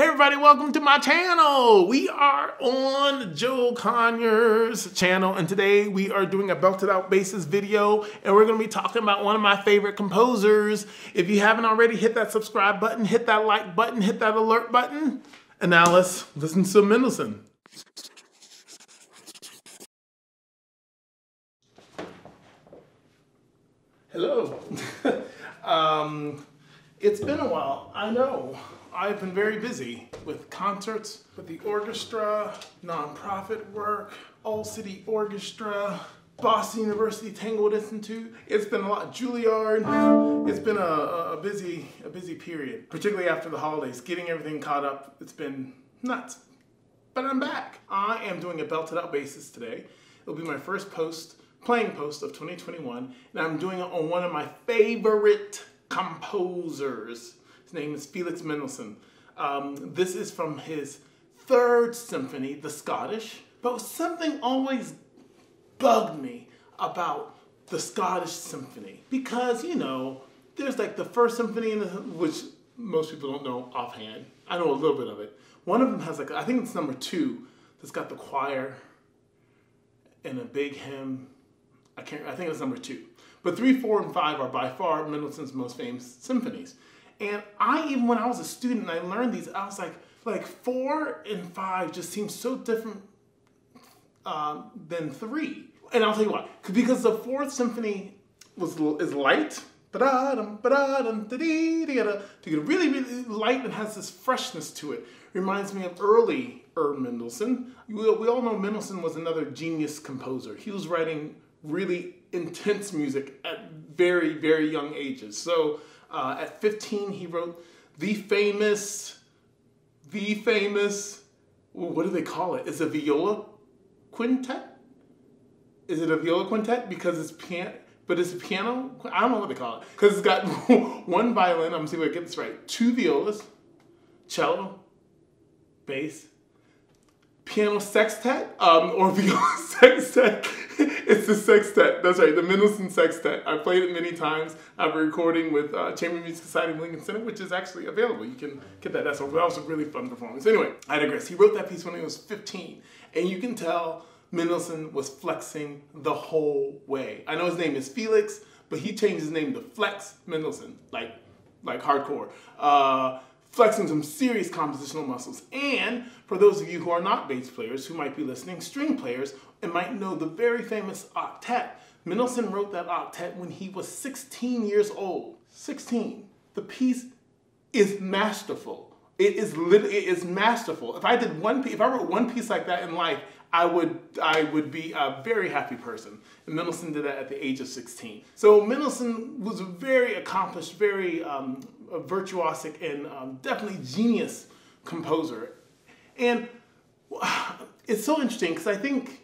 Hey everybody, welcome to my channel. We are on Joe Conyers channel and today we are doing a Belt It Out Basses video and we're gonna be talking about one of my favorite composers. If you haven't already, hit that subscribe button, hit that like button, hit that alert button. And now let's listen to Mendelssohn. Hello. um, it's been a while, I know. I've been very busy with concerts, with the orchestra, nonprofit work, All City Orchestra, Boston University Tanglewood Institute. It's been a lot. Juilliard. It's been a, a, busy, a busy period, particularly after the holidays. Getting everything caught up. It's been nuts. But I'm back. I am doing a Belt It Out Basses today. It'll be my first post, playing post of 2021, and I'm doing it on one of my favorite composers. His name is Felix Mendelssohn. Um, this is from his third symphony, the Scottish. But something always bugged me about the Scottish symphony because, you know, there's like the first symphony, the, which most people don't know offhand. I know a little bit of it. One of them has like, I think it's number two, that's got the choir and a big hymn. I can't, I think it's number two. But three, four, and five are by far Mendelssohn's most famous symphonies. And I, even when I was a student and I learned these, I was like, like four and five just seem so different um, than three. And I'll tell you why. Because the fourth symphony was is light, to get really, really light and has this freshness to it. Reminds me of early Herb Mendelssohn. We, we all know Mendelssohn was another genius composer. He was writing really intense music at very, very young ages. So uh, at 15, he wrote the famous, the famous, what do they call it? Is it a viola quintet? Is it a viola quintet because it's piano? But it's a piano. I don't know what they call it because it's got one violin. I'm gonna see if I get this right. Two violas, cello, bass, piano sextet, um, or viola sextet. It's the sextet. That's right, the Mendelssohn sextet. I played it many times. I have a recording with uh, Chamber Music Society of Lincoln Center, which is actually available. You can get that. That's a, that was a really fun performance. Anyway, I digress. He wrote that piece when he was 15, and you can tell Mendelssohn was flexing the whole way. I know his name is Felix, but he changed his name to Flex Mendelssohn, like like hardcore. Uh, flexing some serious compositional muscles. And for those of you who are not bass players, who might be listening, string players, and might know the very famous octet. Mendelssohn wrote that octet when he was 16 years old. 16. The piece is masterful. It is literally, it is masterful. If I did one piece, if I wrote one piece like that in life, I would, I would be a very happy person. And Mendelssohn did that at the age of 16. So Mendelssohn was a very accomplished, very um, virtuosic, and um, definitely genius composer. And it's so interesting because I think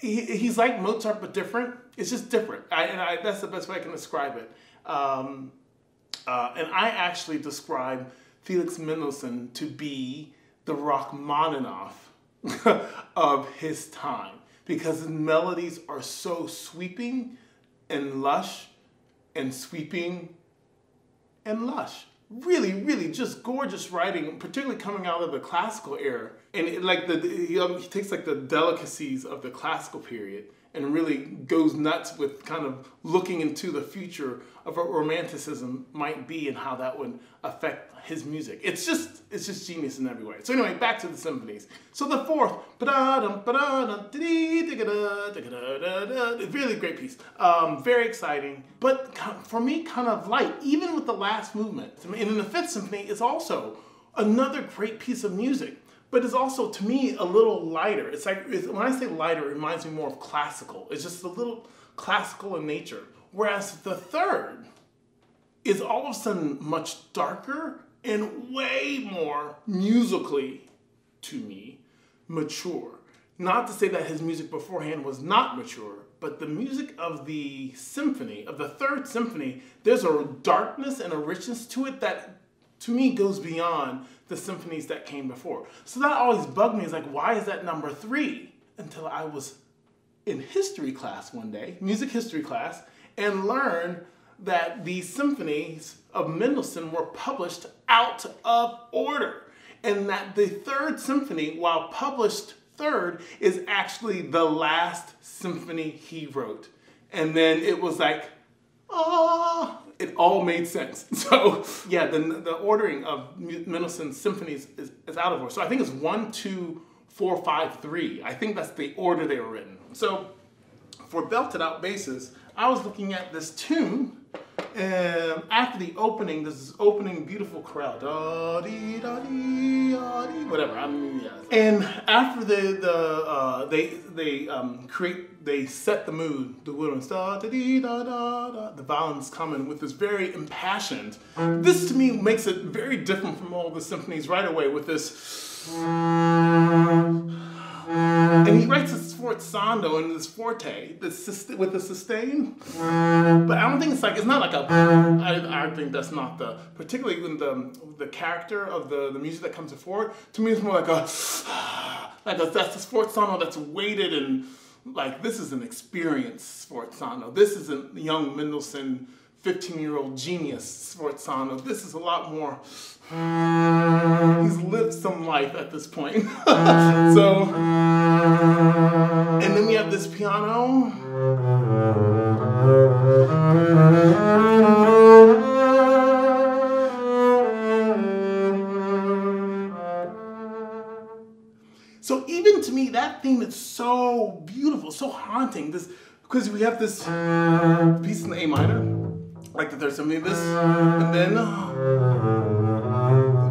he, he's like Mozart but different. It's just different, I, and I, that's the best way I can describe it. Um, uh, and I actually describe Felix Mendelssohn to be the Rachmaninoff of his time because his melodies are so sweeping and lush and sweeping and lush really, really just gorgeous writing, particularly coming out of the classical era. And it, like the, he, um, he takes like the delicacies of the classical period and really goes nuts with kind of looking into the future of what romanticism might be and how that would affect his music. It's just it's just genius in every way. So anyway, back to the symphonies. So the fourth, really great piece. Um, very exciting, but for me, kind of light, even with the last movement. And in the fifth symphony, it's also another great piece of music but it's also to me a little lighter. It's like it's, when I say lighter, it reminds me more of classical. It's just a little classical in nature. Whereas the third is all of a sudden much darker and way more musically, to me, mature. Not to say that his music beforehand was not mature, but the music of the symphony, of the third symphony, there's a darkness and a richness to it that to me goes beyond the symphonies that came before. So that always bugged me. Is like, why is that number three? Until I was in history class one day, music history class, and learned that the symphonies of Mendelssohn were published out of order. and that the third symphony, while published third, is actually the last symphony he wrote. And then it was like, ah, it all made sense. So yeah, the, the ordering of Mendelssohn's symphonies is, is out of order. So I think it's one, two, four, five, three. I think that's the order they were written. So for Belt It Out Basses, I was looking at this tune and after the opening, this opening beautiful chorale, da dee da dee da dee, whatever. I mean, yeah. And after the the uh, they they um, create they set the mood, the woodwinds da da dee da da da. The violins come with this very impassioned. This to me makes it very different from all the symphonies right away with this. And he writes sforzando and this forte with the sustain. But I don't think it's like, it's not like a, I, I think that's not the, particularly when the, the character of the, the music that comes forward, to me it's more like a, like a, that's a sforzando that's weighted and like, this is an experience sforzando. This isn't young Mendelssohn 15 year old genius sforzando. This is a lot more, he's lived some life at this point. so, and then we have this piano. So even to me, that theme is so beautiful, so haunting. This because we have this piece in A minor like that there's something in this. And then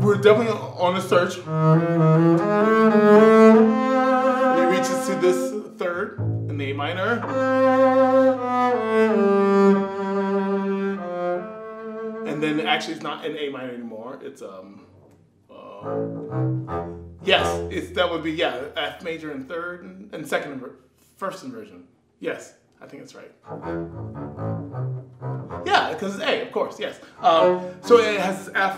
we're definitely on a search. He reaches to this third in A minor. And then actually it's not in A minor anymore. It's um uh, yes, it's that would be yeah, F major in third and, and second first inversion. Yes, I think it's right. Yeah, because it's A, of course, yes. Um, so it has F.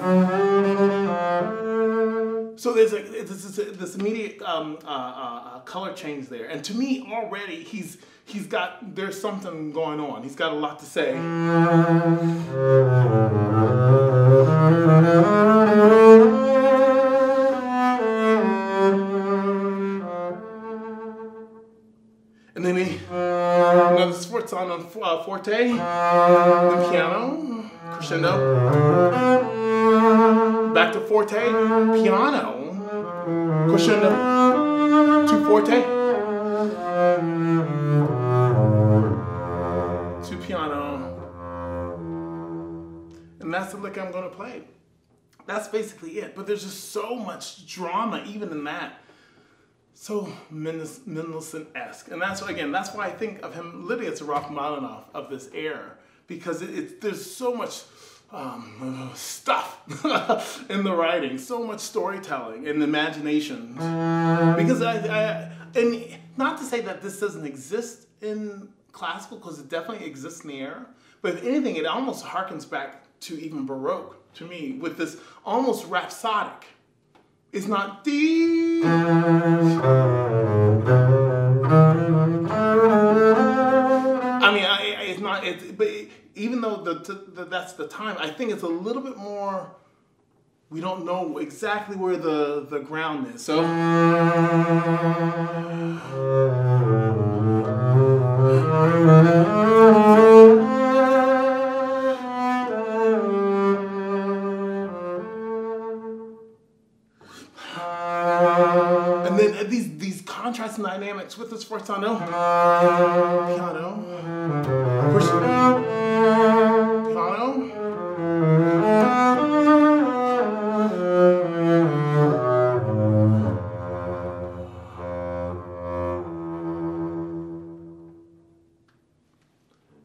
So there's a, this, this immediate um, uh, uh, color change there, and to me already he's he's got there's something going on. He's got a lot to say. Sforzando uh, forte, then piano, crescendo, back to forte, piano, crescendo, to forte, to piano, and that's the lick I'm going to play. That's basically it. But there's just so much drama even in that so Mendelssohn-esque. And that's, again, that's why I think of him literally as a Rachmaninoff of this era, because it, it, there's so much um, stuff in the writing, so much storytelling and imagination. Because I, I, and not to say that this doesn't exist in classical, because it definitely exists in the era, but if anything, it almost harkens back to even Baroque to me, with this almost rhapsodic it's not D. I mean, I, it's not. It's but even though the, the, that's the time, I think it's a little bit more. We don't know exactly where the the ground is. So. Contrasting dynamics with this sforzando. Piano. Piano.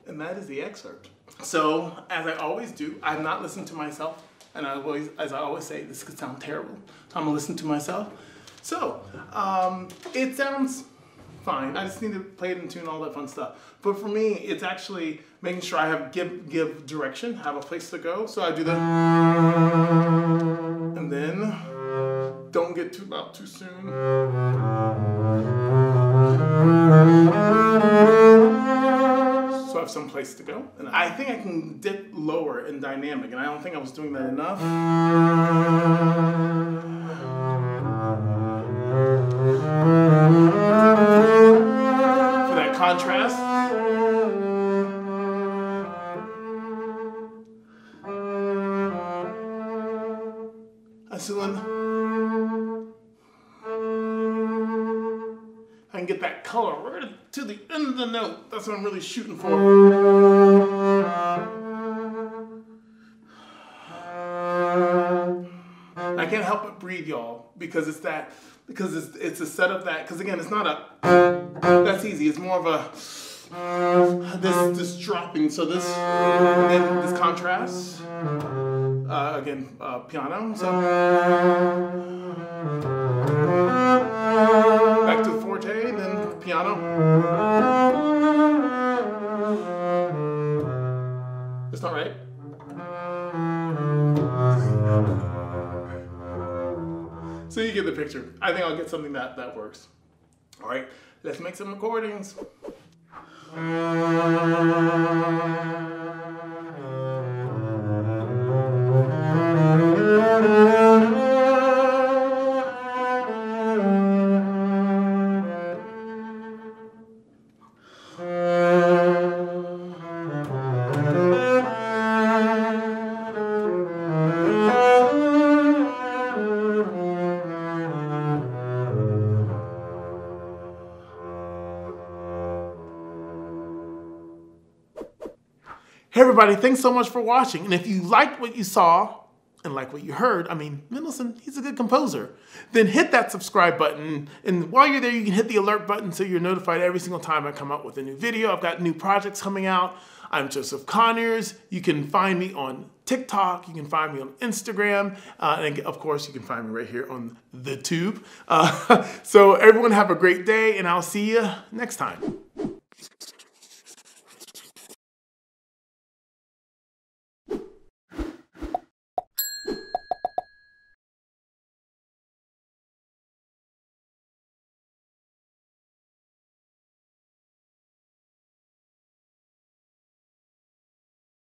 And that is the excerpt. So, as I always do, I'm not listening to myself, and I always, as I always say, this could sound terrible. So I'm gonna listen to myself. So, um, it sounds fine. I just need to play it in tune, all that fun stuff. But for me, it's actually making sure I have give give direction, have a place to go. So I do that, and then don't get too loud too soon. So I have some place to go. And I think I can dip lower in dynamic, and I don't think I was doing that enough. contrast. Isolin. I can get that color right to the end of the note. That's what I'm really shooting for. I can't help but breathe, y'all, because it's that because it's it's a set of that. Because again, it's not a. That's easy. It's more of a this this dropping. So this then this contrast. Uh, again, uh, piano. So back to forte, then piano. It's not right. Get the picture. I think I'll get something that that works. All right, let's make some recordings. Hey everybody, thanks so much for watching. And if you liked what you saw and like what you heard, I mean, Mendelssohn, he's a good composer. Then hit that subscribe button. And while you're there, you can hit the alert button so you're notified every single time I come out with a new video. I've got new projects coming out. I'm Joseph Conyers. You can find me on TikTok. You can find me on Instagram. Uh, and of course, you can find me right here on the tube. Uh, so everyone have a great day and I'll see you next time.